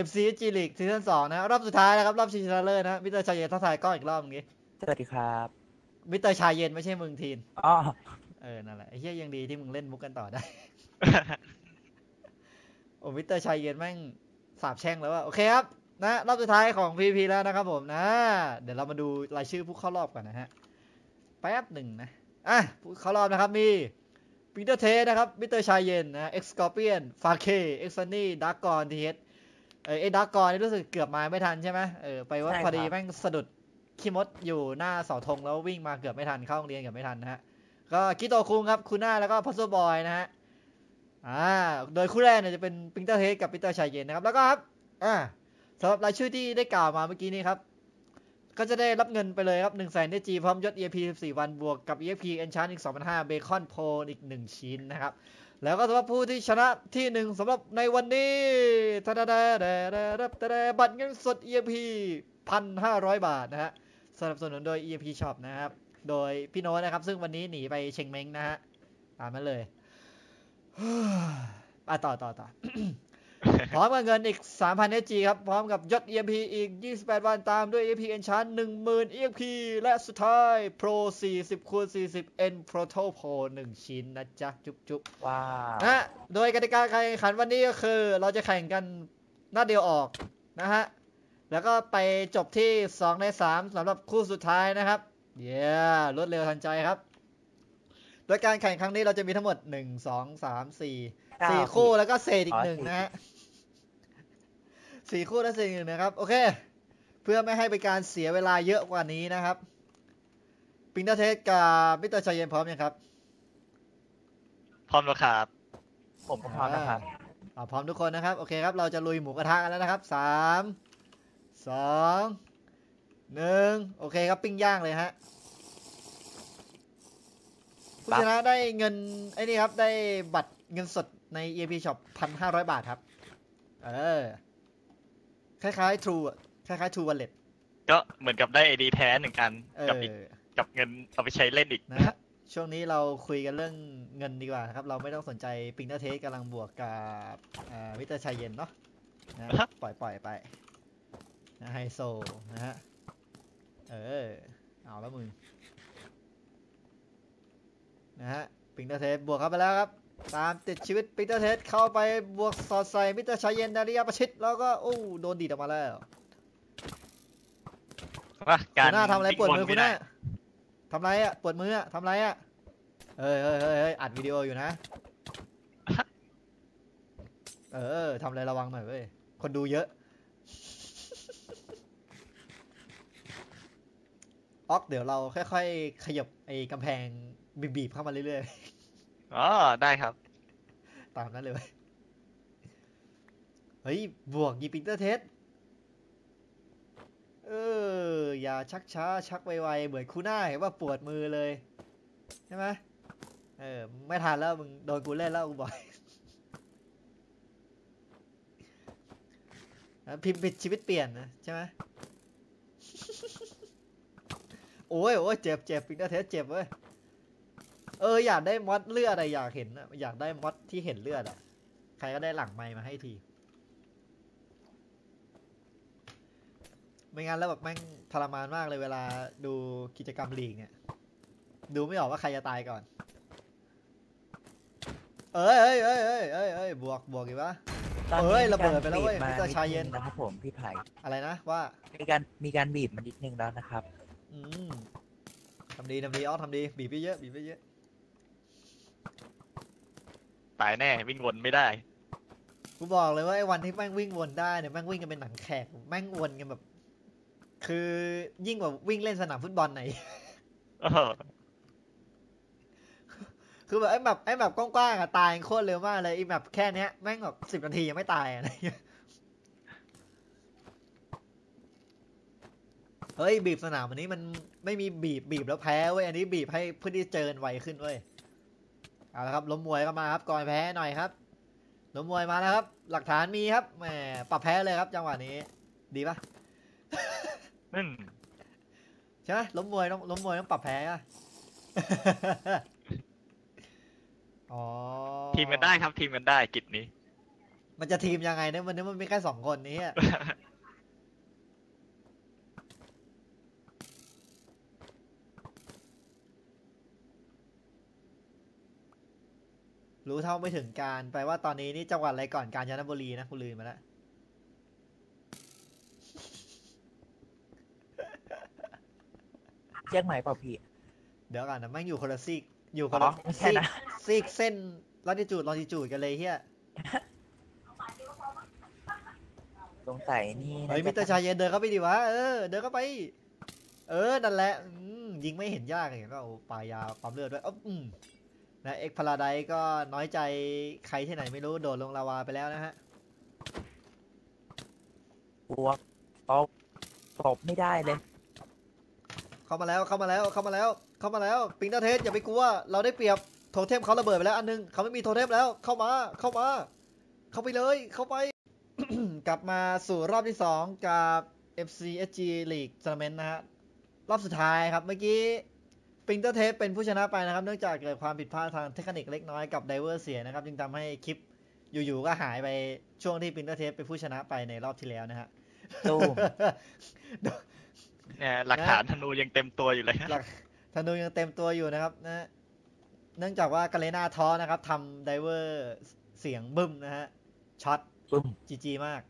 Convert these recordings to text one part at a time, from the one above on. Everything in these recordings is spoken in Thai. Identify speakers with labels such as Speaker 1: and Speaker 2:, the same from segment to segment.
Speaker 1: ำ FC G League ซีซั่นสองนะรอบสุดท้ายนะครับ รอบชิงชนะเลิศนะมิสเตอร์ชายเย็นท้าทายกล้องอีกรอบเมื่อกี้
Speaker 2: สวัสดีครับ
Speaker 1: มิสเตอร์ชายเย็นไม่ใช่มึงทีน
Speaker 2: อ๋อ
Speaker 1: เออนั่นแหละไอ้เหี้ยยังดีที่มึงเล่นมุกกันต่อได้ โอ้มิสเตอร์ชายเย็นแม่งสาบแช่งแล้วว่าโอเคครับนะรอบสุดท้ายของ PVP แล้วนะครับผมนะ เดี๋ยวเรามาดูรายชื่อผู้เข้ารอบกันนะฮะแป๊บหนึ่งนะอะผู้เข้ารอบนะครับมีปีเตอร์เทสนะครับมิสเตอร์ชายเย็นนะเอ็กซ์กอร์เปียนฟาเคเอ็กซ์ซันนี่ดาร์กอนทีเอส เออไอ้ดาร์กอนนี่รู้สึกเกือบมาไม่ทันใช่ไหมเออไปว่าพอดีแม่งสะดุดขี้มดอยู่หน้าเสาธงแล้ววิ่งมาเกือบไม่ทันเข้าโรงเรียนเกือบไม่ทันนะฮะก็คิโตคุงครับคูน่าแล้วก็พัซโซบอยนะฮะอ่าโดยคู่แรกเนี่ยจะเป็นปิงเตอร์เฮดกับปีเตอร์ชายเย็นนะครับแล้วก็ครับอ่าสำหรับรายชื่อที่ได้กล่าวมาเมื่อกี้นี้ครับ ก็จะได้รับเงินไปเลยครับ1นึ่งแสนเดจีพร้อมยศ EAP 14 วันบวกกับ EAP Enchant อีก2,500เบคอนโพอีก 1 ชิ้นนะครับ แล้วก็สำหรับผู้ที่ชนะที่หนึ่งสำหรับในวันนี้ทะดาดาดาดาดาดาดาบัตรเงินสด EMP 1,500บาทนะฮะสนับสนุนโดย EMP Shop นะครับ โดยพี่โน้ตนะครับ ซึ่งวันนี้หนีไปเชงเม้งนะฮะตามมาเลยอะต่อต่อต่อ พร้อมกับเงินอีก 3,000 SG ครับ พร้อมกับยศ EMP อีก 28 วันตามด้วย EMP Enchant 10,000 EMP และสุดท้าย Pro 40คูณ40 N Proto Pro 1 ชิ้นนะจ๊ะ จุ๊บจุ๊บ
Speaker 2: ว้าว
Speaker 1: นะฮะโดยกติกาการแข่งขันวันนี้ก็คือ เราจะแข่งกันหน้าเดียวออกนะฮะ แล้วก็ไปจบที่ 2 ใน 3สำหรับคู่สุดท้ายนะครับ เย้รวดเร็วทันใจครับ โดยการแข่งครั้งนี้เราจะมีทั้งหมด1 2 3 4
Speaker 2: เก้า
Speaker 1: สี่คู่แล้วก็เศษอี
Speaker 2: อ๋
Speaker 1: ก
Speaker 2: อ
Speaker 1: หนึ่ง
Speaker 2: สี่
Speaker 1: นะฮะสี่คู่และเศษอีกหนึ่งนะครับ โอเค เพื่อไม่ให้เป็นการเสียเวลาเยอะกว่านี้นะครับ ปิงเตอร์เทสกับมิสเตอร์ชายเย็นพร้อมยังครับ
Speaker 3: พร้อมแล้วครับ
Speaker 2: ผมก็พร้อมนะครับ
Speaker 1: อ่าพร้อมทุกคนนะครับ โอเคครับ เราจะลุยหมูกระทะกันแล้วนะครับสามสองหนึ่งโอเคครับปิ้งย่างเลยฮะ ผู้ชนะได้เงินไอ้นี่ครับ ได้บัตรเงินสดใน EAP Shop พันห้าร้อยบาทครับ เออ คล้ายๆ True อะคล้ายๆ True Wallet
Speaker 3: ก็เหมือนกับได้ไอดีแท้หนึ่งอัน
Speaker 1: เอ
Speaker 3: กับ
Speaker 1: อ
Speaker 3: อีกกับเงินเอาไปใช้เล่นอีก
Speaker 1: นะฮะช่วงนี้เราคุยกันเรื่องเงินดีกว่านะครับ เราไม่ต้องสนใจปิงเตอร์เทสกำลังบวกกับวิเตอร์ชายเย็นเนาะนะ
Speaker 3: ครับ
Speaker 1: ปล่อยปล่อยไปนะไฮโซนะฮะ เออ เอาแล้วมึง นะฮะปิงเตอร์เทสบวกเข้าไปแล้วครับ ตามติดชีวิตปิงเตอร์เทสเข้าไปบวกสอดใส่มิสเตอร์ชายเย็นดาริยาประชิดแล้วก็โอ้โดนดีดออกมาแล้ว
Speaker 3: ว่าการ
Speaker 1: คุณหน้าทำอะไรปวดมือ
Speaker 3: วิ่ง
Speaker 1: คุณหน้า
Speaker 3: ไได้
Speaker 1: ทำไรอะปวดมืออะทำไรอะเฮ้ยเฮ้ยเฮ้ยเฮ้ยอัดวิดีโออยู่นะ เออทำอะไรระวังหน่อยเว้ยคนดูเยอะออกเดี๋ยวเราค่อยๆ ขยับไอ้กำแพง บีบๆเข้ามาเรื่อย
Speaker 3: อ๋อได้ครับ
Speaker 1: ๆตามนั้นเลยเว้ยเฮ้ย บวกยีปิงเตอร์เทสเออ อย่าชักช้า ชักไวๆ เหมือนคูน่าเห็นว่าปวดมือเลย ใช่ไหมเออ ไม่ทันแล้ว มึงโดนกูเล่นแล้วกูบอกอะพิมพ์ผิดชีวิตเปลี่ยนนะ ใช่ไหมโอ้ยโอ้ยเจ็บเจ็บปิงเตอร์เทสเจ็บเว้ย เอออยากได้มอดเลือดอะไรอยากเห็นอะอยากได้มอดที่เห็นเลือดอะใครก็ได้หลังไมค์มาให้ที ไม่งั้นแล้วแบบแม่งทรมานมากเลยเวลาดูกิจกรรมลีกเนี่ย ดูไม่ออกว่าใครจะตายก่อน เอ้ยเอ้ยเอ้ยเอ้ยเอ้ยเอ้ยบวกบวกอีกวะ
Speaker 2: ตอน
Speaker 1: เอ้ย
Speaker 2: นี้
Speaker 1: ระเบิดไปแล้วเว้ย
Speaker 2: มี
Speaker 1: มิสเตอร์
Speaker 2: ก
Speaker 1: ชายเย็น
Speaker 2: บีบมาดงนะครับผมพี่ไผ่
Speaker 1: อะไรนะว่า
Speaker 2: มีการมีการบีบมานิดนึงแล้วนะครับ
Speaker 1: อืมทำดีทำดีอ้อทำดีบีบไปเยอะบีบไปเยอะ
Speaker 3: ตายแน่วิ่งวนไม่ได้
Speaker 1: กูบอกเลยว่าไอ้วันที่แม่งวิ่งวนได้เนี่ยแม่งวิ่งกันเป็นหนังแขกแม่งวนกันแบบ คือยิ่งกว่าวิ่งเล่นสนามฟุตบอลไหน
Speaker 3: เออ
Speaker 1: คือแบบไอ้แบบไอ้แบบกว้างๆอะตายโคตรเร็วมากเลยไอ้แบบแค่เนี้ยแม่งแบบสิบนาทียังไม่ตายอะไรเงี้ยเฮ้ยบีบสนามอันนี้มันไม่มีบีบบีบแล้วแพ้เว้ยอันนี้บีบให้เพื่อที่เจอกันไวขึ้นเว้ย เอาละครับล้มมวยก็มาครับก่อนแพ้หน่อยครับล้มมวยมาแล้วครับ หลักฐานมีครับแหมปรับแพ้เลยครับ จังหวะนี้ ดีปะ
Speaker 3: นั่น
Speaker 1: ใช่ไหมล้มมวยต้องล้มมวยต้องปรับแพ้อะอ๋อ
Speaker 3: ทีมกันได้ครับทีมกันได้กิจนี้
Speaker 1: มันจะทีมยังไงเนี่ยมันนี้มันมีแค่สองคนนี้ รู้เท่าไม่ถึงการแปลว่าตอนนี้นี่จังหวัดอะไรก่อนกาญจนบุรีนะคุณลืมมาแล้ว
Speaker 2: เชียงใหม่เปล่าพี่
Speaker 1: เดี๋ยวก่อนนะแม่งอยู่คนละซีกอยู่คน
Speaker 2: อ๋
Speaker 1: ละ
Speaker 2: อไม่ใช่
Speaker 1: ซีก
Speaker 2: นะ
Speaker 1: ซีกเส้นลอติจูดลอติจูดกันเลยเฮีย
Speaker 2: สงสัยนี่
Speaker 1: เฮ้ยมิ
Speaker 2: น่า
Speaker 1: สเตอ
Speaker 2: จะ
Speaker 1: ร์ชายเย็นเดินเข้าไปดิวะเออเดินเข้าไป เออนั่นแหละอืมยิงไม่เห็นยากอย่างก็เอาปลายาวความเลือดด้วยอ๊อบอืม นะเอ็กพาราไดก็น้อยใจใครที่ไหนไม่รู้โดดลงลาวาไปแล้วนะฮะ
Speaker 2: บวกตบตบไม่ได้เลย
Speaker 1: เข้ามาแล้วเข้ามาแล้วเข้ามาแล้ว เข้ามาแล้ว ปิงเตอร์เทสอย่าไปกลัว เราได้เปรียบโทเทมเขาระเบิดไปแล้วอันนึงเขาไม่มีโทเทมแล้ว เข้ามาเข้ามา เข้าไปเลย เข้าไป กลับมาสู่รอบที่2กับ FCSG League Tournament นะฮะรอบสุดท้ายครับเมื่อกี้ ปิงเตอร์เทสเป็นผู้ชนะไปนะครับ เนื่องจากเกิดความผิดพลาดทางเทคนิคเล็กน้อยกับไดเวอร์เสียนะครับ จึงทำให้คลิปอยู่ๆก็หายไปช่วงที่ปิงเตอร์เทสเป็นผู้ชนะไปในรอบที่แล้วนะฮะ
Speaker 2: ตู้ม
Speaker 3: เนี่ยหลักฐานธนูยังเต็มตัวอยู่เลย
Speaker 1: หลักธนูยังเต็มตัวอยู่นะครับนะเนื่องจากว่ากาเลนาท้อนะครับทำ driver เสียงบึ้มนะฮะช็อต
Speaker 2: ปึ้ม
Speaker 1: GG มาก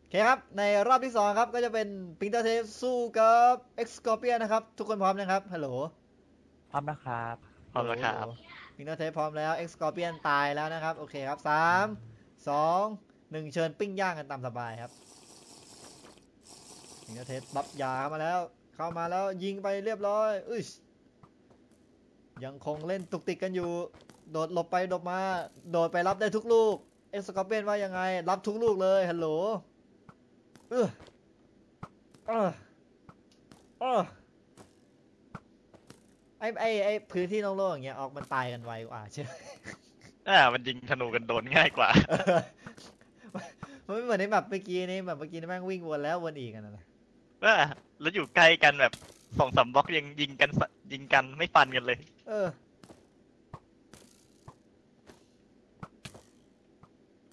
Speaker 1: โอเคครับ ในรอบที่2ครับก็จะเป็นปิงเตอร์เทสสู้กับเอ็กซ์กอร์เปียนะครับ ทุกคนพร้อมนะครับฮัลโหล
Speaker 2: พร้อมนะครับ
Speaker 3: พร้อมแล้วครับ
Speaker 1: ปิงเตอร์เทสพร้อมแล้วเอ็กซ์กอร์เปียนตายแล้วนะครับ โอเคครับสามสองหนึ่งเชิญปิ้งย่างกันตามสบายครับปิงเตอร์เทส buff ยาเข้ามาแล้ว เข้ามาแล้วยิงไปเรียบร้อยอุ้ยยังคงเล่นตุกติกกันอยู่ โดดหลบไปหลบมา โดดไปรับได้ทุกลูกเอ็กซ์กอร์เปียนว่ายังไง รับทุกลูกเลยฮัลโหลเออเออเออ ไอไอไอพื้นที่โล่งๆอย่างเงี้ยออกมันตายกันไวกว่าใช่ไหม
Speaker 3: อ่ามันยิงธนูกันโดนง่ายกว่า
Speaker 1: มันไม่เหมือนในแบบเมื่อกี้นี่แบบเมื่อกี้นี่แม่งวิ่งวนแล้ววนอีกกันนะ
Speaker 3: ว่าแล้วอยู่ใกล้กันแบบสองสามบล็อกยังยิงกันสยิงกันไม่ฟันกันเลย
Speaker 1: เออ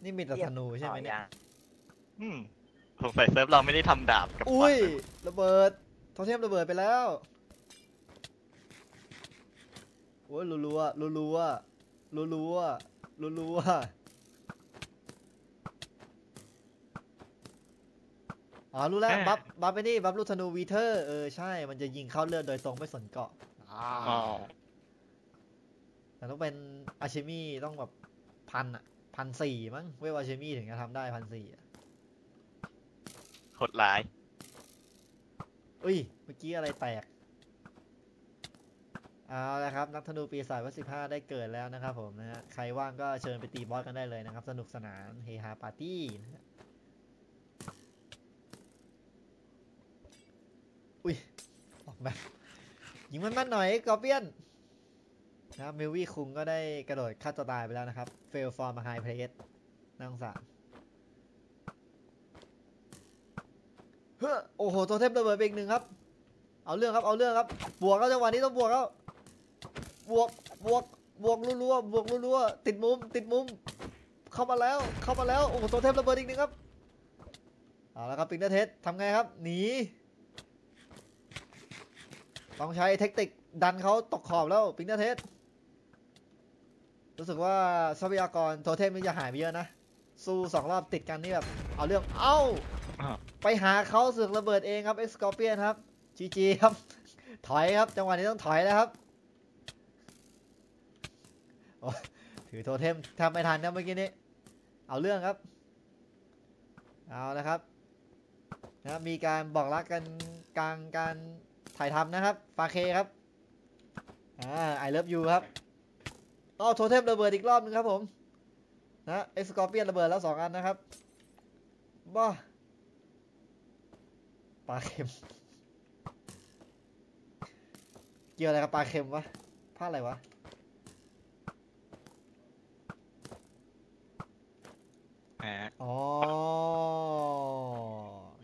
Speaker 1: นี่มีแต่ธนูใช่ไหมเนี่ย
Speaker 2: ต่อาง
Speaker 3: อืมสงสัยเซิร์ฟเราไม่ได้ทำดาบกับ
Speaker 1: อุ้ย
Speaker 3: ขวาน
Speaker 1: ระเบิดโทเทมระเบิดไปแล้ว โอ้ยรัวๆรัวๆรัวๆรัวๆอ๋อรู้แล้ว buff buff ไปนี่ buff ลูกธนู Wither เออ ใช่ มันจะยิงเข้าเลือดโดยตรงไม่สนเกราะอ่า
Speaker 3: อ๋อ
Speaker 1: แต่ต้องเป็นอาชิมี่ต้องแบบพันอะพันสี่มั้งเวลอาชิมี่ถึงจะทำได้พันสี่อะ
Speaker 3: โหดร้าย
Speaker 1: อุ้ย เมื่อกี้อะไรแตก เอาละครับ นักธนูปีศาจวัสิบห้าได้เกิดแล้วนะครับผมนะฮะใครว่างก็เชิญไปตีบอสกันได้เลยนะครับ สนุกสนานเฮฮาปาร์ตี้นะฮะอุ้ย ออกแบบยิงมันมันหน่อยกอเปียนนะมิลวี่คุงก็ได้กระโดดฆ่าตัวตายไปแล้วนะครับ fell from high place น่าสงสารเฮ้อโอ้โห ตัวเทพระเบิดไปอีกหนึ่งครับ เอาเรื่องครับ เอาเรื่องครับ บวกแล้วจังหวะนี้ต้องบวกแล้ว บวกบวกบวกรัวๆบวกรัวๆติดมุมติดมุม เข้ามาแล้วเข้ามาแล้วโอ้โหตัวเทพระเบิดอีกหนึ่งครับเอาละครับปิงเตอร์เทสทำไงครับหนีต้องใช้เทคนิคดันเขาตกขอบแล้วปิงเตอร์เทสรู้สึกว่าทรัพยากรโทเทมนี่จะหายไปเยอะนะ สู้สองรอบติดกันนี่แบบ เอาเรื่องเอ้า
Speaker 3: อ้าว
Speaker 1: ไปหาเขาเสือกระเบิดเองครับเอ็กซ์กอร์เปียนครับ GG ครับ ถอยครับ จังหวะนี้ต้องถอยแล้วครับโอ้ ถือโทเทมทำไม่ทันนะเมื่อกี้นี้ เอาเรื่องครับ เอาละครับนะครับมีการบอกรักกันกลางการถ่ายทำนะครับ ฟาเคครับ อ่า I love you ครับเอโทเทมระเบิดอีกรอบนึงครับผม นะเอ็กซ์กอร์เปียนระเบิดแล้วสองอันนะครับบ้าปลาเค็ม เกี่ยวอะไรกับปลาเค็มวะผ้าอะไรวะ
Speaker 3: แหม
Speaker 1: อ๋อ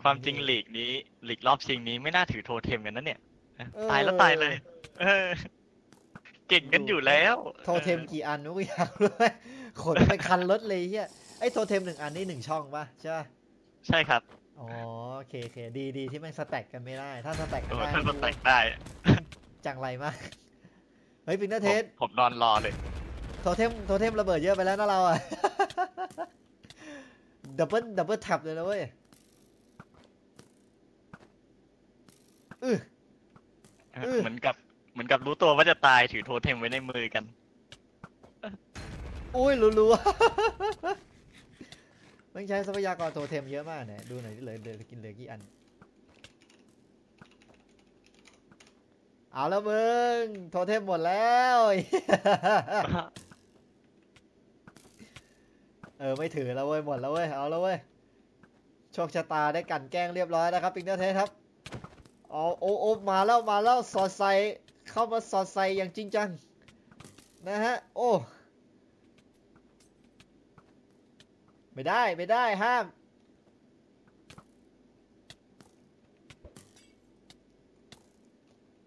Speaker 3: ความจริงลีกนี้ลีกรอบชิงนี้ไม่น่าถือโทเทมกันนะเนี่ย
Speaker 1: เออ
Speaker 3: ตายแล้วตายเลย เออ เก่งกันอยู่แล้ว
Speaker 1: โทเทมกี่อันวะกูอยากรู้ไหมขนไปคันรถเลยเฮียไอ้โทเทมหนึ่งอันนี่หนึ่งช่องปะใช่ปะ
Speaker 3: ใช่ครับ
Speaker 1: อ๋อโอเคโอเคดีดีที่มัน stack กันไม่ได้ ถ้า stack กันได้
Speaker 3: ท่าน
Speaker 1: นี่
Speaker 3: มันแต่งได้
Speaker 1: จังไรมาก เฮ้ยปิงเนอร์เทส
Speaker 3: ผมผมนอนรอเลย
Speaker 1: totem totem ระเบิดเยอะไปแล้วนะเราอะ double double tap เลยนะเว้ยอือเออ
Speaker 3: เหมือนกับเหมือนกับรู้ตัวว่าจะตายถือโทเทมไว้ในมือกัน
Speaker 1: อุ้ยรู้ๆมันใช้ทรัพยากรโทเทมเยอะมากเนี่ยดูหน่อยที่เหลือเหลือกินเหลือกี่อัน เอาแล้วมึง โทเทมหมดแล้ว เออไม่ถือแล้วเว้ยหมดแล้วเว้ยเอาแล้วเว้ยโชคชะตาได้กันแกล้งเรียบร้อยแล้วครับปิงเนอร์เทสครับเอาโอ้โอ้มาแล้วมาแล้วสอดใส่เข้ามาสอดใส่อย่างจริงจังนะฮะโอ้ไม่ได้ไม่ได้ห้าม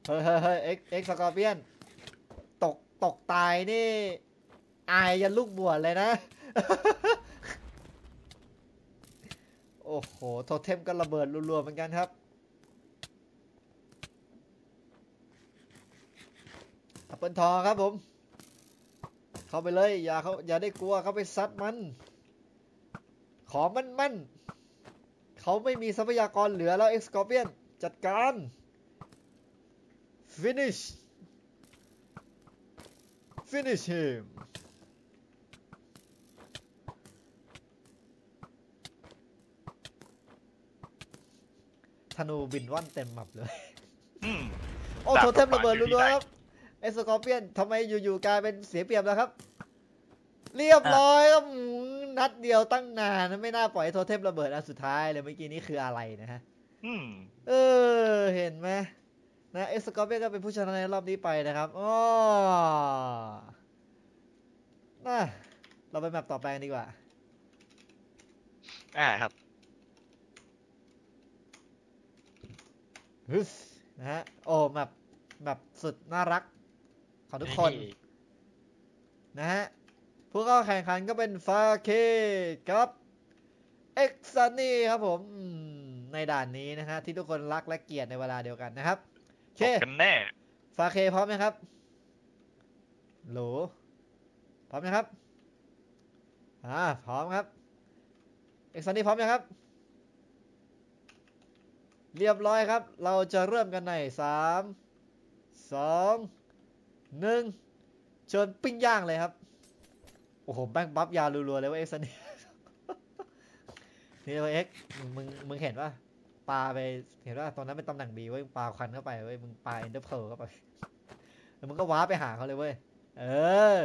Speaker 1: เฮ้ยเฮ้ยเฮ้ยเอ็กเอ็กซ์สกอร์เปียนตกตกตายนี่ อายยันลูกบวชเลยนะ โอ้โห โทเทมก็ระเบิดรัวๆเหมือนกันครับแอปเปิลทองครับผม เข้าไปเลย อย่าเขาอย่าได้กลัว เขาไปซัดมัน ขอมันมัน เขาไม่มีทรัพยากรเหลือแล้วเอ็กซ์กอร์เปียน จัดการ finish finish him ธนูบินว่อนเต็มหมับเลย
Speaker 3: อืม
Speaker 1: โอ้
Speaker 3: ดาบ
Speaker 1: โทเทมระเบิด
Speaker 3: กับ
Speaker 1: รัว
Speaker 3: ขวาน
Speaker 1: ๆ
Speaker 3: อยู่ที่
Speaker 1: ครับเอ็กซ์กอร์เปียนทำไมอยู่ๆกลายเป็นเสียเปรียบแล้วครับ เรียบร้อยครับอืมนัดเดียวตั้งนานนะไม่น่าปล่อยให้โทเทมระเบิดอันสุดท้ายเลยเมื่อกี้นี้คืออะไรนะฮะ
Speaker 3: อืม
Speaker 1: เออ เห็นไหมนะเอ็กซ์กอร์เปียนก็เป็นผู้ชนะในรอบนี้ไปนะครับอ๋อน่ะเราไป map ต่อไปกันดีกว่า
Speaker 3: อ่าครับ
Speaker 1: ฮึสนะฮะโอ้ map map สุดน่ารักของทุกคนนะฮะผู้เข้าแข่งขันก็เป็นฟาเคกับเอ็กซันนี่ครับผมอืมในด่านนี้นะฮะที่ทุกคนรักและเกลียดในเวลาเดียวกันนะครับโอเค
Speaker 3: ตบกันแน่
Speaker 1: ฟาเคพร้อมไหมครับโหลพร้อมนะครับอ่าพร้อมครับเอ็กซันนี่พร้อมนะครับ เรียบร้อยครับ เราจะเริ่มกันในสามสองหนึ่งเชิญปิ้งย่างเลยครับ โอ้โห แบงค์ buff ยารัวๆเลยว่าเอ็กซันนี่นี่เลยเอ็กมึงมึง มึงเห็นป่ะปาไปเห็นป่ะตอนนั้นเป็นตำแหน่ง B เว้ยมึงปาควันเข้าไปเว้ยมึงปา ender pearl เข้าไปแล้วมึงก็ว้าไปหาเขาเลยเว้ยเออ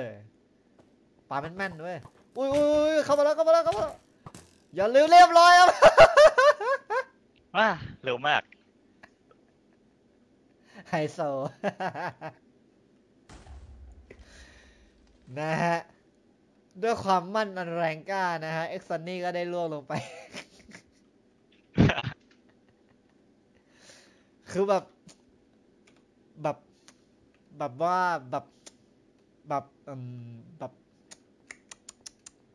Speaker 1: ปาแม่นๆเว้ยอุ้ยอุ้ยเข้ามาแล้วเข้ามาแล้วเข้ามาแล้วอย่าลืมเรียบร้อยครับ
Speaker 3: ว้าเร็วมาก
Speaker 1: ไฮโซ นะฮะ ด้วยความมั่นอันแรงกล้านะฮะ เอ็กซันนี่ก็ได้ล่วงลงไป คือแบบ แบบ แบบว่าแบบแบบอืมแบบ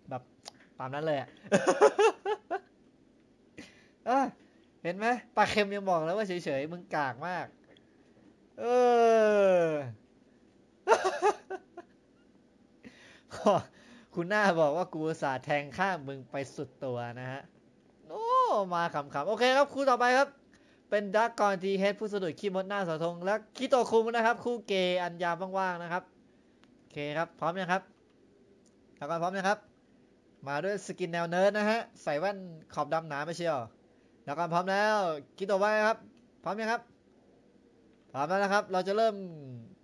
Speaker 1: แบบตามนั้นเลยอะ เห็นไหมปลาเค็มยังบอกแล้วว่าเฉยๆมึงกากมาก เออ คุณหน้าบอกว่ากูสาห์แทงข้ามมึงไปสุดตัวนะฮะ โอ้มาขำๆ โอเคครับคู่ต่อไปครับ เป็นดักกอนทีเฮดผู้สะดุดขี้มดหน้าสาธงและคิโตคุงนะครับ คู่เกย์อันยามว่างๆนะครับ โอเคครับ พร้อมยังครับดักกอนพร้อมยังครับ มาด้วย skin แนวเนิร์ดนะฮะ ใส่แว่นขอบดำหนาไม่เชียว ดักกอนพร้อมแล้วคิโตะว่าไงครับ พร้อมยังครับพร้อมแล้วนะครับ เราจะเริ่ม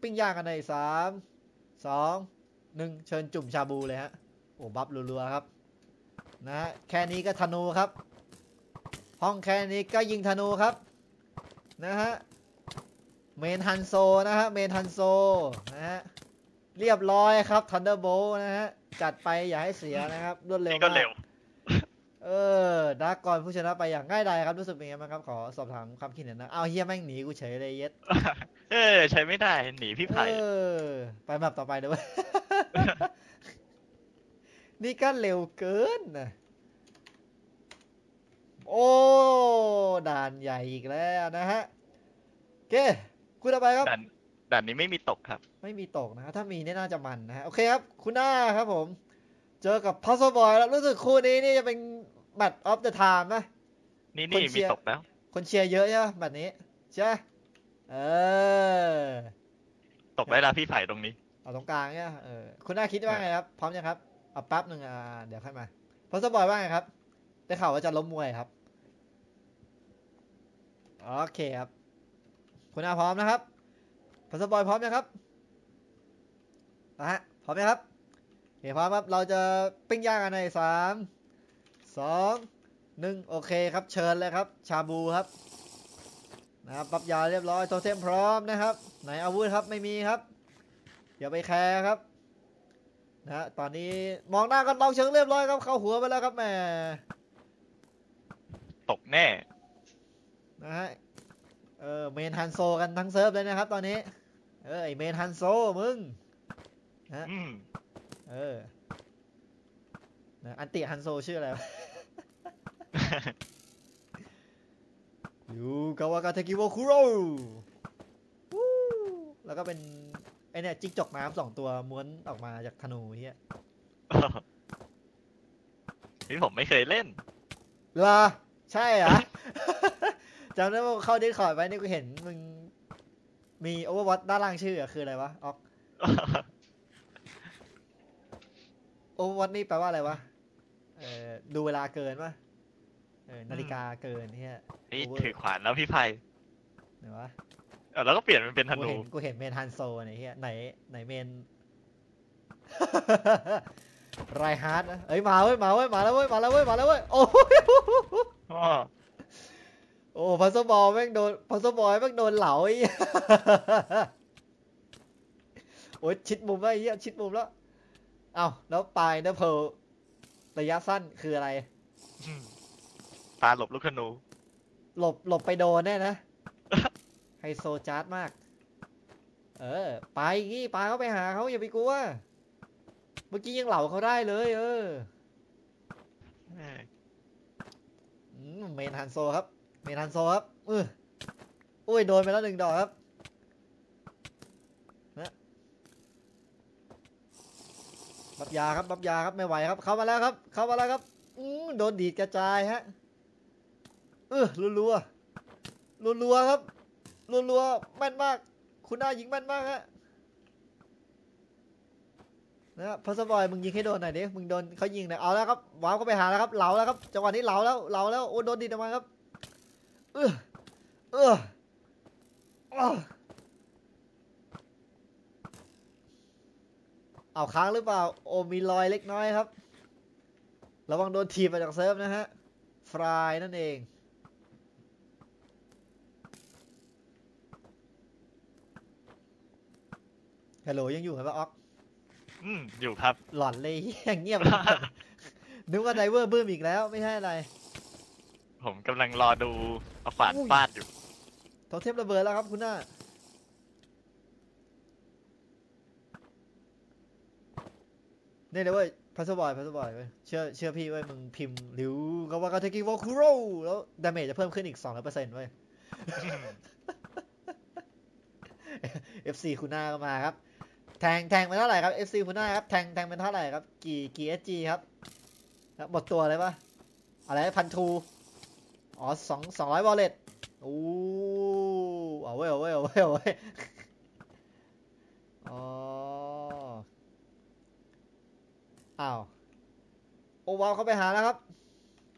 Speaker 1: ปิ้งย่างกันในสามสองหนึ่งเชิญจุ่มชาบูเลยฮะโอ้ buff รัวๆครับนะฮะแค่นี้ก็ธนูครับ ห้องแค่นี้ก็ยิงธนูครับนะฮะเมนฮันโซนะฮะเมนฮันโซนะฮะเรียบร้อยครับทันเดอร์โบนะฮะจัดไปอย่าให้เสียนะครับรวดเร็ว
Speaker 3: นี่ก็เร็ว
Speaker 1: เเออดากอนผู้ชนะไปอย่างง่ายดายครับรู้สึกเป็นไงบ้างครับขอสอบถามความคิดเห็นนะเอาเฮียแม่งหนีกูเฉยเลยเย็ด
Speaker 3: เออ ใช้ไม่ได้หนีพี่ไผ่
Speaker 1: เออ ไปแบบต่อไปเลยเว้ยนี่ก็เร็วเกินนะโอ้ด่านใหญ่อีกแล้วนะฮะโอเคคุณต่อไปครับ
Speaker 3: ด่านด่านนี้ไม่มีตกครับ
Speaker 1: ไม่มีตกนะฮะถ้ามีเนี่ยน่าจะมันนะฮะโอเคครับ คุณหน้าครับผม เจอกับพัซ z บอยแล้วรู้สึกคู่นี้นี่จะเป็น battle of the time นะ
Speaker 3: นี่
Speaker 1: คน
Speaker 3: นี่
Speaker 1: เชี
Speaker 3: มี
Speaker 1: ยร์
Speaker 3: ตกแล้ว
Speaker 1: คนเชียร์เยอะใช่ไหมแบบนี้ใช่ไหมเออ
Speaker 3: ตกได้แล้วพี่ไผ่ตรงนี้
Speaker 1: เอาตรงกลางเนี่ยเออคุณหน้าคิดว่าไงครับ พร้อมยังครับเอาแป๊บหนึ่งอ่าเดี๋ยวค่อยมาพัซ z บอยว่าไงครับ ได้ข่าวว่าจะล้มมวยครับ โอเคครับ คุณหน้าพร้อมนะครับพัซ z บอยพร้อมยังครับนะฮะพร้อมไหมครับโอเคพร้อมครับ เราจะปิ้งย่างกันในสาม สองหนึ่งโอเคครับเชิญเลยครับ ชาบูครับนะครับปรับยาเรียบร้อยโทเทมพร้อมนะครับ ไหนอาวุธครับไม่มีครับอย่าไปแคร์ครับนะฮะตอนนี้มองหน้ากันลองเชิงเรียบร้อยครับ เข้าหัวไปแล้วครับแหม่
Speaker 3: ตกแน่
Speaker 1: นะฮะเออ main ฮันโซกันทั้งเซิร์ฟเลยนะครับ ตอนนี้ เออไอ้ main ฮันโซมึงนะฮะ
Speaker 3: อืม
Speaker 1: เออนะ ulti ฮันโซชื่ออะไรวะ 竜が我が敵を喰らうวู้แล้วก็เป็นไอเนี่ยจิกจกน้ำสองตัวม้วนออกมาจากธนูเฮีย
Speaker 3: นี่ผมไม่เคยเล่น
Speaker 1: เหรอใช่เหรอจำได้ว่าเข้า Discord ไว้นี่กูเห็นมึงมี Overwatch ด้านล่างชื่ออะคืออะไรวะออก Overwatch นี่แปลว่าอะไรวะเออดูเวลาเกินปะ เออนาฬิกาเกินเฮีย
Speaker 3: นี่
Speaker 1: Over
Speaker 3: ถือขวานแล้วพี่ไผ่
Speaker 1: ไหนวะ
Speaker 3: เออแล้วก็เปลี่ยนมันเป็นธ
Speaker 1: กู
Speaker 3: นู
Speaker 1: เห็นกูเห็นเมนฮันโซไหนเฮียไหนไหนเมน ไรฮาร์ดนะเอ้ยมาเว้ยมาเว้ยมาแล้วเว้ยมาแล้วเว้ยมาแล้วเว้ยโอ้ย
Speaker 3: อ้อ
Speaker 1: โอ้พัซบอลแม่งโดนพัซบอลแม่งโดนเหลาไอ้เหี้ยโอ้ยชิดมุมแล้วไอ้เหี้ยชิดมุมแล้วเอ้าแล้วปลายเนเพลระยะสั้นคืออะไร
Speaker 3: อืม ตาหลบลูกธนู
Speaker 1: หลบหลบไปโดนแน่นะ ไฮโซจาร์ดมาก เออ ไปงี้ปลาเขาไปหาเขาอย่าไปกลัว เมื่อกี้ยังเหล่าเขาได้เลยเออ
Speaker 3: เออ
Speaker 1: อืมเมนฮันโซครับ เมนฮันโซครับเอออุ้ยโดนไปแล้วหนึ่งดอกครับนะบับยาครับบับยาครับไม่ไหวครับ เข้ามาแล้วครับ เข้ามาแล้วครับอืมโดนดีดกระจายฮะเออรัวๆรัวๆครับรัวๆแม่นมาก คุณน้ายิงแม่นมากฮะนะพัสบอยมึงยิงให้โดนหน่อยดิมึงโดนเขายิงหน่อยเอาแล้วครับว้าวเข้าไปหาแล้วครับเหลาแล้วครับจังหวะนี้เหลาแล้วเหลาแล้วโอ้โดนดีดออกมาครับเออเอออ้อเอาค้างหรือเปล่า โอ้มีรอยเล็กน้อยครับ ระวังโดนถีบมาจากเซิร์ฟนะฮะ ฟรายนั่นเอง ฮัลโหลยังอยู่ไหมปะออก
Speaker 3: อืมอยู่ครับ
Speaker 1: หลอนเลยอย่างเงียบเลยนึกว่า driver บึ้มอีกแล้ว ไม่ใช่อะไร
Speaker 3: ผมกำลังรอดูเอาขวาน
Speaker 1: อุ้ย
Speaker 3: ฟาดอยู่
Speaker 1: โทเทมระเบิดแล้วครับคุณหน้านี่เลยเว้ยพัสบอยพัสบอยเว้ยเชื่อเชื่อพี่เว้ยมึงพิมพ์ริวก็ว่ากาเทกิวอคุโรแล้วดาเมจจะเพิ่มขึ้นอีก200%เว้ย FC คุณหน้าก็มาครับ แทงแทงเป็นเท่าไหร่ครับ FC คุณหน้าครับแทงแทงเป็นเท่าไหร่ครับ กี่กี่ SG ครับหมดตัวเลยปะอะไรพันทูอ๋อสองสองร้อยวอลเล็ตโอ้เอาเว้เอาเว้เอาเว้เอาเว้อ๋ออ้าวโอวาวเข้าไปหาแล้วครับ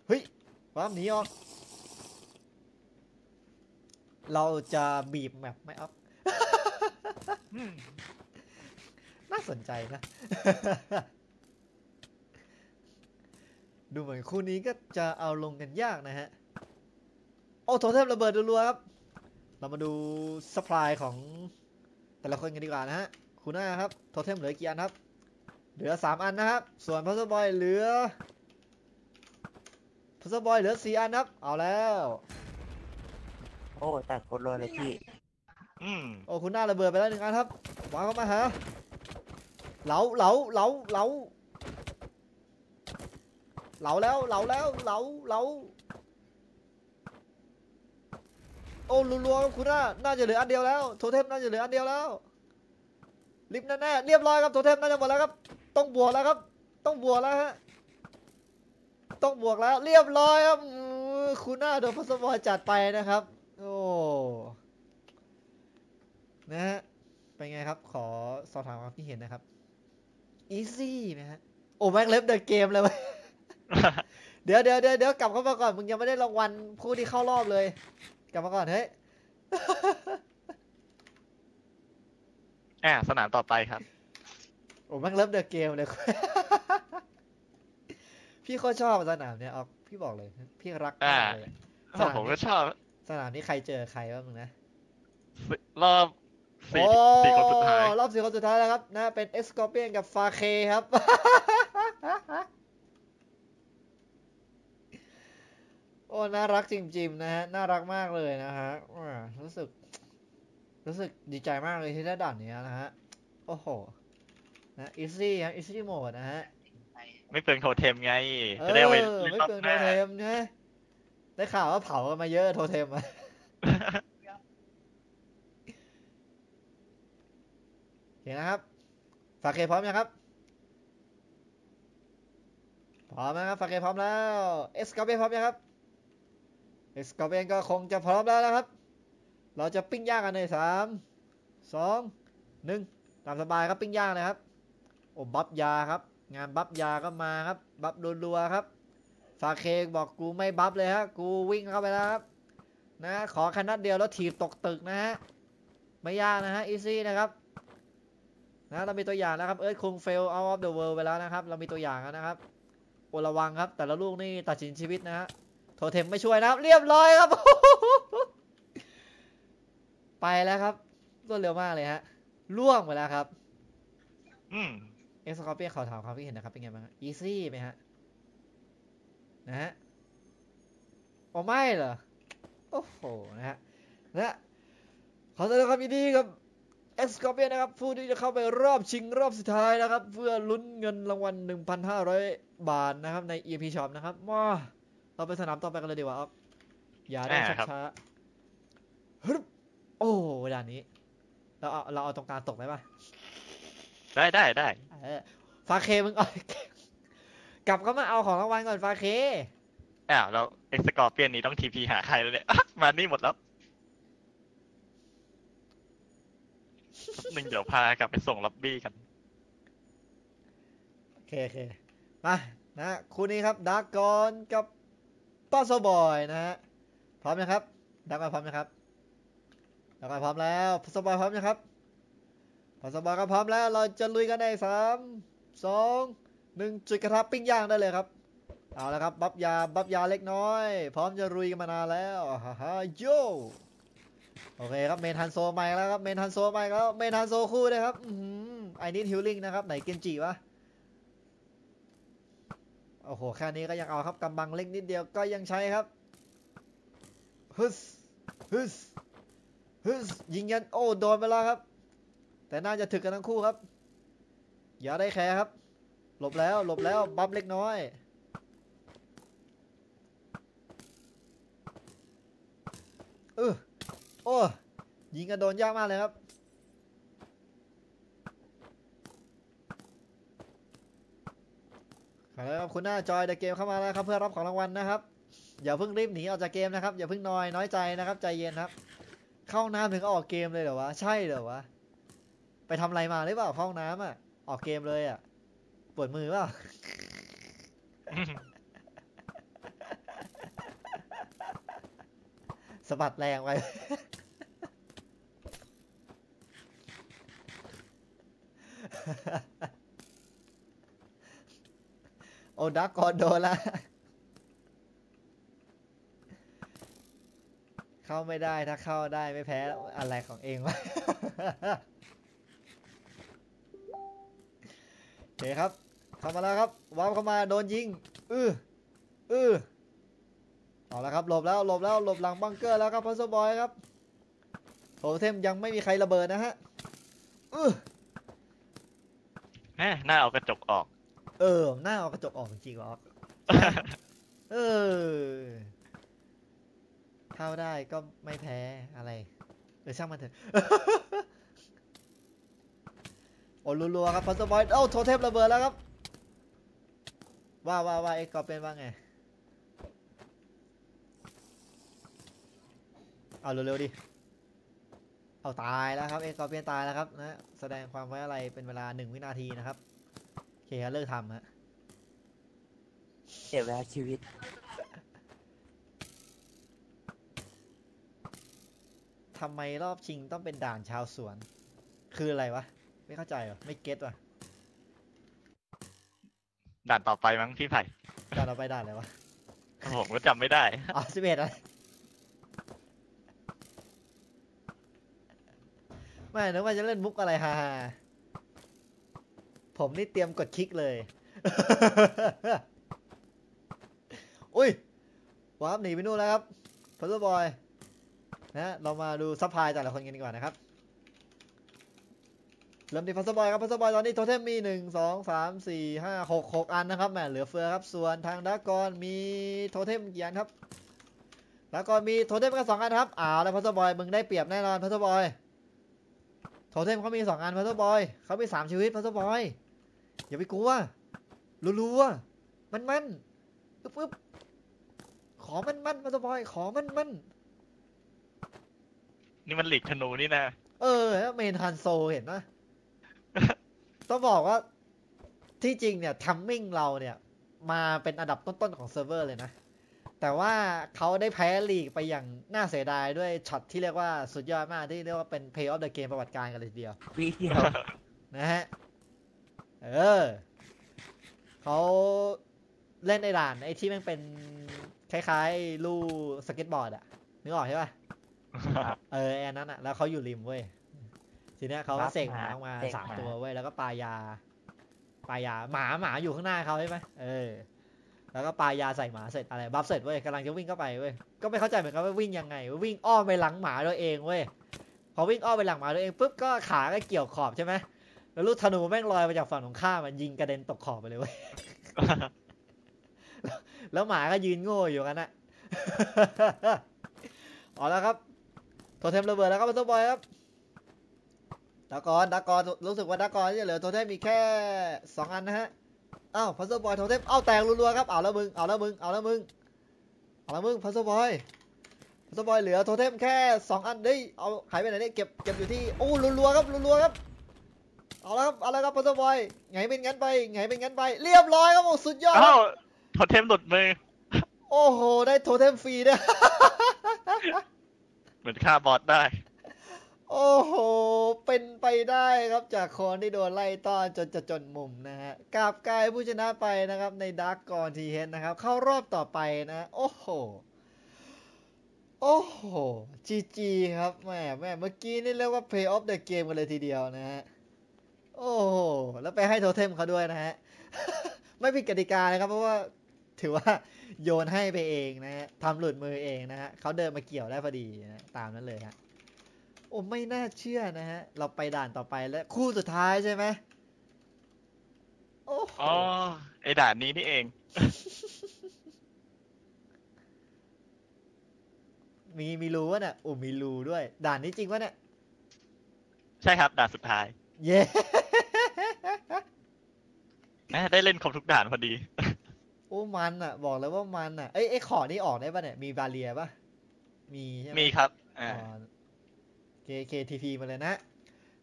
Speaker 1: เฮ้ยว้ามหนีออกเราจะบีบแมปไม่อัพ น่าสนใจนะ ดูเหมือนคู่นี้ก็จะเอาลงกันยากนะฮะ โอ้โทเทมระเบิดรัวๆครับ เรามาดูสปายของแต่ละคนกันดีกว่านะฮะ คุณหน้าครับ โทเทมเหลือกี่อันครับ เหลือ 3 อันนะครับ ส่วนพัซบอยเหลือพุทธบอยเหลือสี่อันครับ เอาแล้ว
Speaker 2: โอ้แต่กดเลยเลยพี่
Speaker 3: อืม
Speaker 1: โอ้ คุณหน้าระเบิดไปแล้วหนึ่งอันครับวางเข้ามาหา เหลาเหลาเหลาเหลาเหลาแล้วเหลาแล้วเหลาเหลาโอ้รัวๆคุณหน้าน่าจะเหลืออันเดียวแล้วโทเทมน่าจะเหลืออันเดียวแล้วลิฟต์แน่ๆเรียบร้อยครับโทเทมน่าจะหมดแล้วครับ ต้องบวกแล้วครับ ต้องบวกแล้วฮะต้องบวกแล้ว เรียบร้อยครับคุณหน้าโดนพัสบอยจัดไปนะครับ โอ้นะฮะเป็นไงครับ ขอสอบถามความคิดเห็นนะครับ easy ไหมฮะ โอ้แม่ง left the game เลยเว้ยเดี๋ยวเดี๋ยวเดี๋ยวเดี๋ยวกลับเข้ามาก่อน มึงยังไม่ได้รางวัลผู้ที่เข้ารอบเลย กลับมาก่อน เฮ้ย
Speaker 3: อ่าสนามต่อไปครับ
Speaker 1: โอ้แม่ง left the game เลย พี่โคตรชอบสนามเนี่ยเอาพี่บอกเลย พี่รักมากเลยสนาม
Speaker 3: ผมก็ชอบ
Speaker 1: สนามนี้ใครเจอใครบ้างมึงนะ
Speaker 3: รอบ สี่
Speaker 1: โอ้
Speaker 3: สี่คนสุดท้าย
Speaker 1: รอบสี่คนสุดท้ายแล้วครับนะเป็นเอ็กซ์กอร์เปียนกับฟาเคครับ โอ้น่ารักจริงๆนะฮะน่ารักมากเลยนะฮะอ่ารู้สึก รู้สึกดีใจมากเลยที่ได้ด่านนี้นะฮะ โอ้โหนะ easy ครับ easy mode นะฮะ
Speaker 3: ไม่เปลืองโทเทมไง
Speaker 1: เอ
Speaker 3: จะได้เอาไป
Speaker 1: อ
Speaker 3: เล่น
Speaker 1: ไม่
Speaker 3: รอบ
Speaker 1: เปลือง
Speaker 3: ห
Speaker 1: โท
Speaker 3: น้า
Speaker 1: เทมนะได้ข่าวว่าเผากันมาเยอะโทเทมอะ โอ เคนะครับฝากเคพร้อมยังครับ พร้อมนะครับฝากเคพร้อมแล้วเอสกอเบนพร้อมยังครับเอสกอเบนก็คงจะพร้อมแล้วนะครับ เราจะปิ้งย่างกันในสามสองหนึ่งตามสบายครับปิ้งย่างเลยครับโอ้ buff ยาครับ งาน buff ยาก็มาครับ buffรัวๆครับฝากเคบอกกูไม่ buff เลยฮะกูวิ่งเข้าไปแล้วครับนะขอแค่นัดเดียวแล้วถีบตกตึกนะฮะไม่ยากนะฮะ easy นะครับ นะเรามีตัวอย่างนะครับเอิร์ธคงเฟล out of the world ไปแล้วนะครับ เรามีตัวอย่างแล้วนะครับโอระวังครับ แต่ละลูกนี่ตัดสินชีวิตนะฮะโทเทมไม่ช่วยนะครับ เรียบร้อยครับ ไปแล้วครับรวดเร็วมากเลยฮะร่วงไปแล้วครับ
Speaker 3: อืม
Speaker 1: เอ็กซ์คอร์เปียนขอถามความคิดเห็นนะครับ เป็นไงบ้าง easy ไหมฮะนะฮะโอ้ไม่เหรอโอ้โหนะฮะนะขอแสดงความยินดีกับ เอ็กซ์คอร์เปียนนะครับผู้ที่จะเข้าไปรอบชิงรอบสุดท้ายนะครับ เพื่อลุ้นเงินรางวัล 1,500 บาทนะครับใน EP Shop นะครับมาเราไปสนามต่อไปกันเลยดีกว่าครับอย่าได้ชัก
Speaker 3: อ่าครับ
Speaker 1: ช้าฮึบโอ้ด่านนี้ เราเอาเราเอาตรงกลางตกได้ปะ
Speaker 3: ได้ได้ได้
Speaker 1: เออฟาเคมึงเอากลับเข้ามาเอาของรางวัลก่อนฟาเค
Speaker 3: อ้าวเราเอ็กซ์กอร์เปียนนี้ต้อง TP หาใครแล้วเนี่ยอะมานี่หมดแล้ว หนึ่งเดี๋ยวพากลับไปส่งล็อบบี้กัน
Speaker 1: โอเคโอเคมานะคู่นี้ครับดาร์กอนกับป้าโซบอยนะฮะพร้อมนะครับดาร์กอนพร้อมนะครับดาร์กอนพร้อมแล้วป้าโซบอยพร้อมนะครับป้าโซบอยก็พร้อมแล้ว เราจะลุยกันในสามสองหนึ่งจุดกระทะปิ้งย่างได้เลยครับเอาละครับ buff ยา buff ยาเล็กน้อย พร้อมจะลุยกันมานานแล้วฮ่าฮ่าโย โอเคครับ main Hanzo ใหม่แล้วครับ main Hanzo ใหม่แล้ว main Hanzo คู่เลยครับอืมไอ้นี่ healing นะครับไหน Genji วะโอ้โหแค่นี้ก็ยังเอาครับกำบังเล็กนิดเดียวก็ยังใช้ครับฮึสฮึสฮึสยิงยันโอ้โดนไปแล้วครับ แต่น่าจะถึกกันทั้งคู่ครับ อย่าได้แคร์ครับ หลบแล้วหลบแล้ว buff เล็กน้อยเออ โอ้ยิงกันโดนยากมากเลยครับ ขอแล้วครับคุณหน้าจอยเดอะเกมเข้ามาแล้วครับเพื่อรับของรางวัลนะครับ อย่าเพิ่งรีบหนีออกจากเกมนะครับ อย่าเพิ่งนอยน้อยใจนะครับใจเย็นครับ เข้าน้ำถึงก็ออกเกมเลยเหรอวะ ใช่เหรอวะ ไปทำอะไรมาหรือเปล่าเข้าห้องน้ำอะ ออกเกมเลยอะ ปวดมือเปล่าสะบัดแรงไป โอ้ดักกอนโดนละเข้าไม่ได้ถ้าเข้าได้ไม่แพ้อะไรของเองวะโอเคครับ เข้ามาแล้วครับ warp เข้ามาโดนยิงอืออือเอาละครับหลบแล้วหลบแล้วหลบหลังบังเกอร์แล้วครับพัสบอยครับโทเทมยังไม่มีใครระเบิดนะฮะอื้อ
Speaker 3: แหมหน้าเอากระจกออก
Speaker 1: เออ หน้าเอากระจกออกจริงๆหรอเออ เข้าได้ก็ไม่แพ้อะไร เออช่างมันเถอะ โอ้รัวๆครับพัสบอยเอ้าโทเทมระเบิดแล้วครับ ว่าว่าว่าเอ็กกอเป็นว่าไง เอาเร็วๆดิ เอาตายแล้วครับเอ็กกอเป็นตายแล้วครับนะแสดงความไว้อะไรเป็นเวลาหนึ่งวินาทีนะครับโอเคครับเลิกทำฮะ
Speaker 2: เสียเวลาชีวิต
Speaker 1: ทำไมรอบชิงต้องเป็นด่านชาวสวน คืออะไรวะ ไม่เข้าใจวะไม่เก็ตวะ
Speaker 3: ด่านต่อไปมั้งพี่ไผ่
Speaker 1: ด่านเราไปด่านอะไรวะ
Speaker 3: ผมก็จำไม่ได้
Speaker 1: อ๋อสิบเอ็ดอะไร ไม่นึกว่าจะเล่นมุกอะไรฮ่าผมนี่เตรียมกดคลิกเลย อุ้ย warp หนีไปนู่นแล้วครับพัซบอยนะเรามาดู supply แต่ละคนกันดีกว่านะครับ เริ่มที่พัซบอยครับพัซบอยตอนนี้โทเทมมีหนึ่งสองสามสี่ห้าหกหกอันนะครับแหมเหลือเฟือครับ ส่วนทางดากอนมีโทเทมกี่อันครับดากอนมีโทเทมแค่สองอันครับอ้าวแล้วพัซบอยมึงได้เปรียบแน่นอนพัซบอย เทมเขามีสองอันพัซบอยเขามีสามชีวิตพัซบอยอย่าไปกลัวรัวๆมันมันๆปึ๊บปึ๊บขอมันมันพัซบอยขอมันมัน
Speaker 3: นี่มันหลีกธนูนี่นะ
Speaker 1: เออแล้ว main ฮันโซเห็นไหมต้องบอกว่าที่จริงเนี่ยทัมมิ่งเราเนี่ย มาเป็นอันดับต้นๆของเซิร์ฟเวอร์เลยนะ แต่ว่าเขาได้แพ้ลีกไปอย่างน่าเสียดายด้วยช็อตที่เรียกว่าสุดยอดมากที่เรียกว่าเป็น Play of the Game ประวัติการณ์กันเลยทีเดียว
Speaker 2: วิเดียว
Speaker 1: นะฮะ เออ เขาเล่นในด่านไอ้ที่แม่งเป็นคล้ายๆลู่สเก็ตบอร์ดอะนึกออกใช่ปะเออไอ้อันนั้นอะแล้วเขาอยู่ริมเว้ย ทีเนี้ยเขาก็เสกหมาออกมาสามตัวเว้ย แล้วก็ปลายาปลายา หมาหมาอยู่ข้างหน้าเขาใช่ไหมเออ แล้วก็ปลายาใส่หมาเสร็จอะไรบัฟเสร็จเว้ยกำลังจะวิ่งเข้าไปเว้ยก็ไม่เข้าใจเหมือนกันว่าวิ่งยังไงวิ่งอ้อมไปหลังหมาตัวเองเว้ยพอวิ่งอ้อมไปหลังหมาตัวเองปุ๊บก็ขาก็เกี่ยวขอบใช่ไหมแล้วลูกธนูแม่งลอยมาจากฝั่งตรงข้ามันยิงกระเด็นตกขอบไปเลยเว้ยแล้วหมาก็ยืนโง่อยู่กันนะเอาแล้วครับโทเทมระเบิดแล้วครับพัตเตอร์บอยครับดากอนดากอนรู้สึกว่าดากอนจะเหลือโทเทมอีกแค่สองอันนะฮะ อ้าวพัตเตอร์บอยโทเทมเอ้าแตกรัวๆครับเอาแล้วมึงเอาแล้วมึงเอาแล้วมึงเอาแล้วมึงพัตเตอร์บอยพัตเตอร์บอยเหลือโทเทมแค่สองอันเฮ้ยเอาหายไปไหนเนี่ยเก็บเก็บอยู่ที่โอ้รัวๆครับรัวๆครับเอาแล้วครับเอาแล้วครับพัตเตอร์บอยไงเป็นงั้นไปไงเป็นงั้นไป เรียบร้อยครับโอ้สุดยอดค
Speaker 3: เอ้า
Speaker 1: รับ
Speaker 3: โทเทมหลุดมือ
Speaker 1: โอ้โหได้โทเทมฟรีด้วย
Speaker 3: เหมือนฆ่าบอสได้
Speaker 1: โอ้โห เป็นไปได้ครับจากคนที่โดนไล่ต้อนจนจะจนมุมนะฮะกราบกายผู้ชนะไปนะครับในดาร์กกอนทีเฮนนะครับ เข้ารอบต่อไปนะ โอ้โห โอ้โห GG ครับแม่แม่เมื่อกี้นี่เรียกว่า Play of the Game กันเลยทีเดียวนะฮะ โอ้โห แล้วไปให้โทเทมเขาด้วยนะฮะ ไม่ผิดกติกานะครับ เพราะว่าถือว่าโยนให้ไปเองนะฮะทำหลุดมือเองนะฮะเขาเดินมาเกี่ยวได้พอดีนะตามนั้นเลยฮะ โอ้ไม่น่าเชื่อนะฮะ เราไปด่านต่อไปแล้ว คู่สุดท้ายใช่ไหมโอ้โห
Speaker 3: อ๋อไอด่านนี้นี่เอง
Speaker 1: มีมีรูวะเนี่ยโอ้มีรูด้วย ด่านนี้จริงวะเนี่ย
Speaker 3: ใช่ครับ ด่านสุดท้าย
Speaker 1: เย้
Speaker 3: แหมได้เล่นครบทุกด่านพอดี
Speaker 1: โอ้มันอะ บอกเลยว่ามันอะ เอ้ยไอ้ขอนี่ออกได้ปะเนี่ย มีบาเรียปะมีใช่ไหม
Speaker 3: มีครับอ่า
Speaker 1: อ๋อ KKTP มาเลยนะ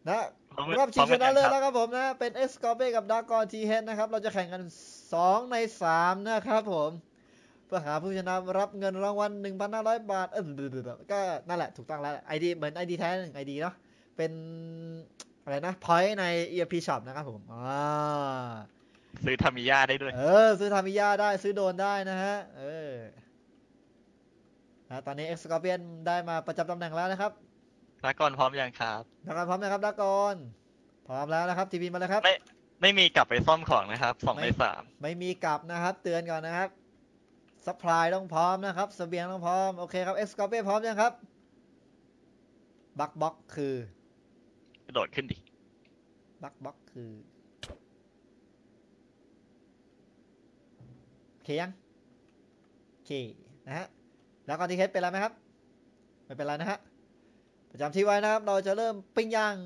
Speaker 1: นะ
Speaker 3: พร้อม
Speaker 1: รอบชิงชนะเลิศ
Speaker 3: พร้อม
Speaker 1: แล้วครับผมนะ เป็น e x c o r p e กับดากอนทีเฮดนะครับ เราจะแข่งกัน 2 ใน 3 นะครับผมเพื่อหาผู้ชนะรับเงินรางวัล 1,500 บาท เออก็นั่นแหละถูกต้องแล้วไอดีเหมือนไอดีแท้หนึ่งไอดีเนาะเป็นอะไรนะพอยต์ใน ERP Shop นะครับผมอ่า
Speaker 3: ซื้อทามิยาได้ด้วย
Speaker 1: เออ ซื้อทามิยาได้ซื้อโดนได้นะฮะ เออนะตอนนี้ e x c o r p i o n ได้มาประจำตำแหน่งแล้วนะครับ
Speaker 3: ลากอนพร้อมยังครับ
Speaker 1: ดากอนพร้อมนะครับดากอนพร้อมแล้วนะครับทีพีมาเลยครับ
Speaker 3: ไม่ไม่มีกลับไปซ่อมของนะครับสอง
Speaker 1: ไม่
Speaker 3: ในสาม
Speaker 1: ไม่มีกลับนะครับ เตือนก่อนนะครับซัพพลายต้องพร้อมนะครับเสบียงต้องพร้อมโอเคครับเอ็กซ์กอเป้พร้อมยังครับบักบ็อกคือ
Speaker 3: กระโดดขึ้นดิ
Speaker 1: บักบ็อกคือโอเคยังโอเคนะฮะแล้วก็ที่เฮดเป็นไรไหมครับ ไม่เป็นไรนะฮะ ประจำที่ไว้นะครับ เราจะเริ่มปิ้งย่าง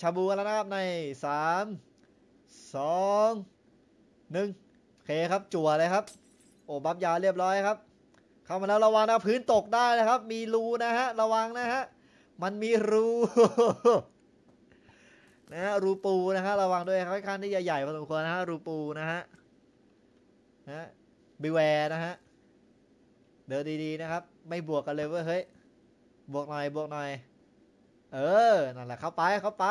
Speaker 1: ชาบูกันแล้วนะครับในสามสองหนึ่งโอเคครับจั่วเลยครับ โอ้บัฟยาเรียบร้อยครับ เข้ามาแล้วระวังนะพื้นตกได้นะครับ มีรูนะฮะระวังนะฮะมันมีรูนะฮะรูปูนะฮะระวังด้วยค่อนข้างที่จะใหญ่พอสมควรนะฮะรูปูนะฮะนะฮะบีแวร์นะฮะเดินดีๆนะครับ ไม่บวกกันเลยเว้ยเฮ้ยบวกหน่อยบวกหน่อย เออ นั่นแหละเข้าไปเข้าไป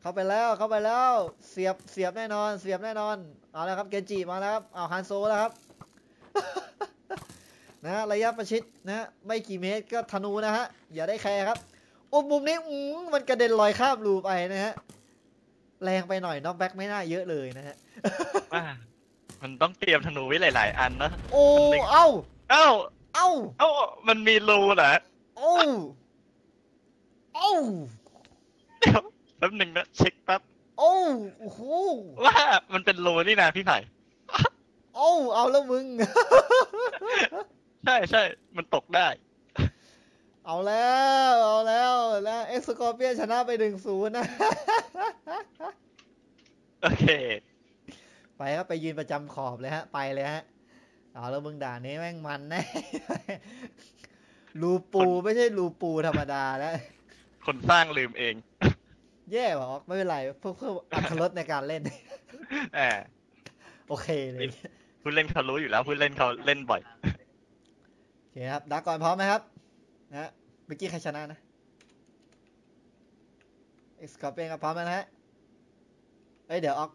Speaker 1: เข้าไปแล้วเข้าไปแล้ว เสียบเสียบแน่นอน เสียบแน่นอน เอาแล้วครับเกจิมาแล้วครับเอาฮันโซแล้วครับ นะฮะระยะประชิดนะฮะไม่กี่เมตรก็ธนูนะฮะ อย่าได้แคร์ครับโอ้มุมนี้อืมมันกระเด็นลอยข้ามรูไปนะฮะ แรงไปหน่อย knockback ไม่น่าเยอะเลยนะฮะ
Speaker 3: ว่ามันต้องเตรียมธนูไว้หลาย ๆ อันเนอะ
Speaker 1: โอ้
Speaker 3: มันเล็ง
Speaker 1: เอ้า
Speaker 3: เอ้า
Speaker 1: เอ้า
Speaker 3: เอ้า มันมีรูเหรอ
Speaker 1: โอ้ โอ้
Speaker 3: เดี๋ยวแป๊บหนึ่งนะเช็คแป๊บ
Speaker 1: โอ้โอ้โห
Speaker 3: ว่ามันเป็นรูนี่นะพี่ไผ่
Speaker 1: โอ้เอาแล้วมึง
Speaker 3: ใช่ใช่มันตกได้
Speaker 1: เอาแล้ว เอาแล้วแล้วเอ็กซ์กอร์เปียนชนะไปหนึ่งศูนย์นะ
Speaker 3: โอเค
Speaker 1: ไปครับไปยืนประจำขอบเลยฮะ ไปเลยฮะ เอาแล้วมึงด่านนี้แม่งมันแน่รูปูไม่ใช่รูปูธรรมดาแล้ว
Speaker 3: คนสร้างลืมเอง
Speaker 1: แย่บอกไม่เป็นไร เพื่อเพื่ออัตรรสในการเล่น
Speaker 3: แหม
Speaker 1: โอเคเลย
Speaker 3: ผู้เล่นเขารู้อยู่แล้วผู้เล่นเขาเล่นบ่อย
Speaker 1: โอเคครับดักก่อนพร้อมไหมครับนะฮะเมื่อกี้ใครชนะนะเอ็กซ์กอร์เปียนครับพร้อมแล้วนะฮะเอ้ยเดี๋ยวออก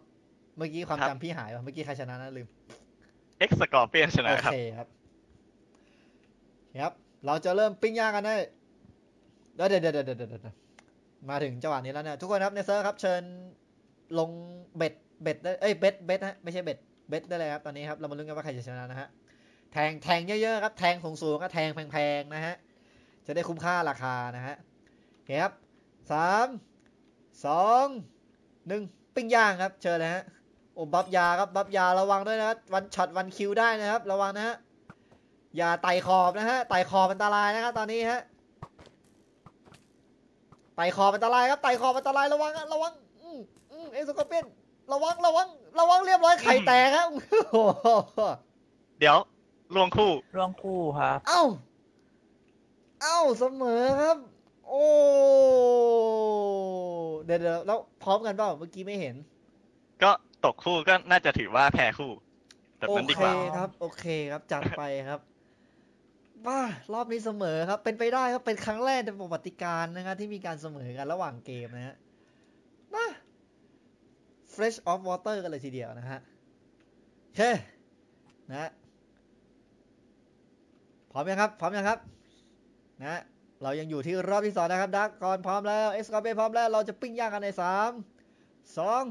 Speaker 1: เมื่อกี้ความ
Speaker 3: ครับ
Speaker 1: จำพี่หายว่ะเมื่อกี้ใครชนะนะลืม
Speaker 3: เอ็กซ์สกอร์เปียนช
Speaker 1: โอ
Speaker 3: นะครับ
Speaker 1: เคครับโอเคครับ เราจะเริ่มปิ้งย่างกันได้ เดี๋ยวเดี๋ยวเดี๋ยวเดี๋ยวเดี๋ยวเดี๋ยวมาถึงจังหวะนี้แล้วเนี่ยทุกคนครับในเซิร์ฟครับ เชิญลงเบ็ดเบ็ดได้เอ้ยเบ็ดเบ็ดฮะไม่ใช่เบ็ดเบ็ดได้เลยครับตอนนี้ครับเรามาลุ้นกันว่าใครจะชนะนะฮะแทงแทงเยอะๆครับแทงสูงๆก็แทงแพงๆนะฮะจะได้คุ้มค่าราคานะฮะโอเคครับสามสองหนึ่งปิ้งย่างครับ เชิญเลยฮะโอ้บัฟยาครับบัฟยาระวังด้วยนะครับวันช็อตวันคิวได้นะครับ ระวังนะฮะอย่าไต่ขอบนะฮะไต่ขอบอันตรายนะครับตอนนี้ฮะ ไต่ขอบอันตรายครับไต่ขอบอันตรายระวังอะระวังอืมอืมเอ็กซ์กอร์เปียนระวังระวังระวังเรียบร้อยไข่แตกครับโอ้โห
Speaker 3: เดี๋ยวลวงคู่
Speaker 2: ร่วงคู่ครับ
Speaker 1: เอ้าเอ้าเสมอครับ โอ้เดี๋ยวเดี๋ยวแล้วพร้อมกันเปล่าเมื่อกี้ไม่เห็น
Speaker 3: ก็ตกคู่ก็น่าจะถือว่าแพ้คู่แบบ
Speaker 1: โอ
Speaker 3: นั้นดี
Speaker 1: เค
Speaker 3: กว่า
Speaker 1: ครับ โอเคครับจัดไปครับ ว้ารอบนี้เสมอครับ เป็นไปได้ครับ เป็นครั้งแรกในประวัติการนะครับที่มีการเสมอกันระหว่างเกมนะฮะมา fresh off water กันเลยทีเดียวนะฮะโอเคนะฮะพร้อมยังครับ พร้อมยังครับนะฮะเรายังอยู่ที่รอบที่สองนะครับดักก่อนพร้อมแล้วเอ็กซ์กอเพร้อมแล้ว เราจะปิ้งย่างกันในสามสอง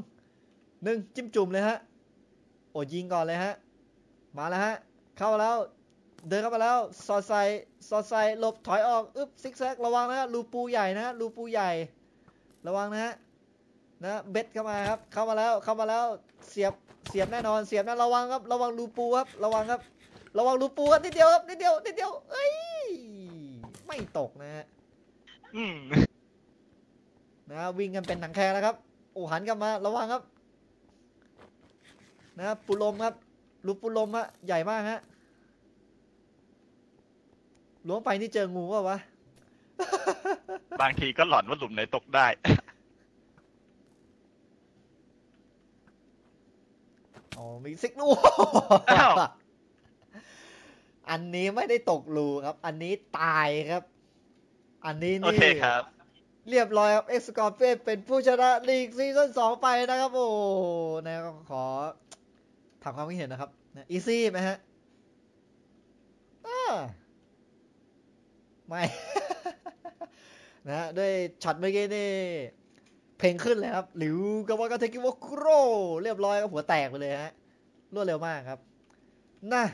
Speaker 1: หนึ่งจิ้มจุ่มเลยฮะ โอ้ยิงก่อนเลยฮะ มาแล้วฮะ เข้าแล้ว เดินเข้ามาแล้วสอดใส่สอดใส่หลบถอยออกอึ๊บซิกแซกระวังนะฮะรูปูใหญ่นะฮะรูปูใหญ่ ระวังนะฮะนะเบ็ดเข้ามาครับ เข้ามาแล้วเข้ามาแล้วเสียบเสียบแน่นอนเสียบนะระวังครับ ระวังรูปูครับ ระวังครับ ระวังรูปูครับนิดเดียวครับนิดเดียวนิดเดียวเอ้ยไม่ตกนะฮะ
Speaker 3: อืม
Speaker 1: นะฮะวิ่งกันเป็นหนังแคแล้วครับโอ้หันกลับมา ระวังครับ นะครับปูลมครับลูกปูลมอะใหญ่มากฮะ ล้วงไปนี่เจองูเปล่าวะ
Speaker 3: บางทีก็หลอนว่าหลุมไหนตกได้
Speaker 1: อ๋อ มีซิกนู
Speaker 3: อ้าว
Speaker 1: อันนี้ไม่ได้ตกรูครับ อันนี้ตายครับ อันนี้
Speaker 3: โอ
Speaker 1: นี่
Speaker 3: เคครับ
Speaker 1: เรียบร้อยครับเอ็กซ์กอร์เปเป็นผู้ชนะลีกซีซั่นสองไปนะครับ โอ้นะครับขอถามความคิดเห็นนะครับeasy ไหมฮะอ่า ไม่นะฮะด้วยช็อตเมื่อกี้นี่ เพลงขึ้นเลยครับ 竜が我が敵を喰らうเรียบร้อยครับหัวแตกไปเลยฮะ รวดเร็วมากครับนะ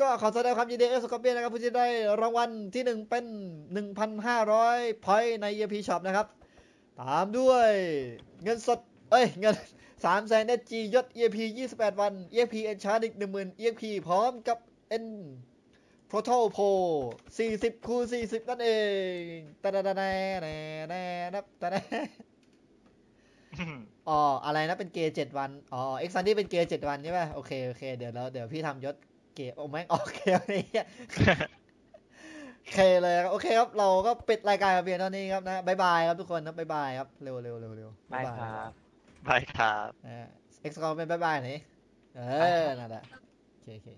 Speaker 1: ก็ขอแสดงความยินดีเอสกอเปียนะครับผู้ที่ได้รางวัลที่หนึ่งเป็น 1,500 point ใน EP Shop นะครับ ตามด้วยเงินสด เอ้ย เงิน3แสน SG ยศ EMP 28 วัน E. P. Enchant อีก10,000 E. P. พร้อมกับ N Proto Pro 40คูณ40 นั่นเองตะดะดะแน่แน่แน่นับตะแน่อ๋ออะไรนะเป็นเกย์7วันอ๋อเอ็กซันดี้เป็นเกย์7วันใช่ไหมโอเคโอเคเดี๋ยวเราเดี๋ยวพี่ทำยศเกย์โอ้แม่งออกเกย์อะไรเงี้ยโอเคเลยครับโอเคครับเราก็ปิดรายการเพียงเท่านี้ครับนะบายบายครับทุกคนนะบายบายครับเร็วเร็วเร็วเร็ว
Speaker 2: บายครับ
Speaker 3: บายครับ
Speaker 1: เอ็กซ์คอมเป็นบายบายไหนเออนั่นแหละโอเคโอเค